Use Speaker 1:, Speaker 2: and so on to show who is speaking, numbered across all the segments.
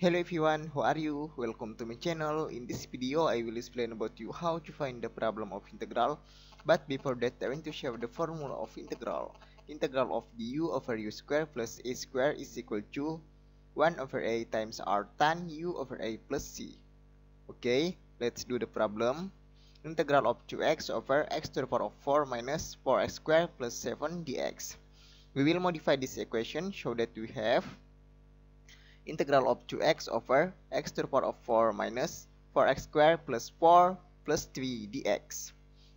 Speaker 1: Hello everyone, how are you? Welcome to my channel. In this video, I will explain about you how to find the problem of integral. But before that, I want to share the formula of integral. Integral of du over u square plus a square is equal to 1 over a times arc tan u over a plus c. Okay, let's do the problem. Integral of 2x over x to the power of 4 minus 4x square plus 7 dx. We will modify this equation so that we have integral of 2x over x to the power of 4 minus 4x squared plus 4 plus 3 dx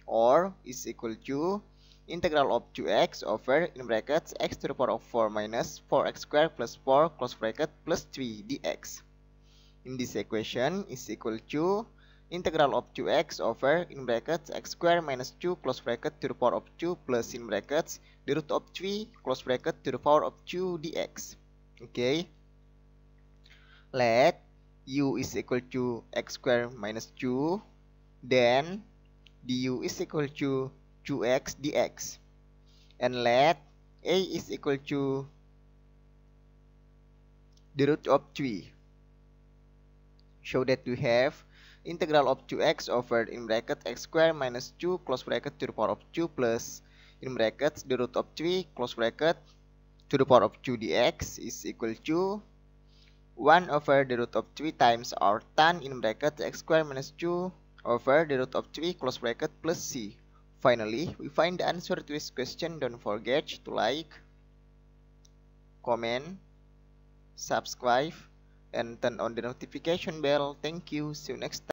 Speaker 1: or is equal to integral of 2x over in brackets x to the power of 4 minus 4x squared plus 4 close bracket plus 3 dx. In this equation is equal to integral of 2x over in brackets x squared minus 2 close bracket to the power of 2 plus in brackets the root of 3 close bracket to the power of 2 dx. Okay let u is equal to x squared minus 2 then du is equal to 2x dx. And let a is equal to the root of 3 so that we have integral of 2x over in bracket x squared minus 2 close bracket to the power of 2 plus in brackets the root of 3 close bracket to the power of 2 dx is equal to 1 over the root of 3 times our tan in bracket x squared minus 2 over the root of 3 close bracket plus c. Finally, we find the answer to this question. Don't forget to like, comment, subscribe, and turn on the notification bell. Thank you. See you next time.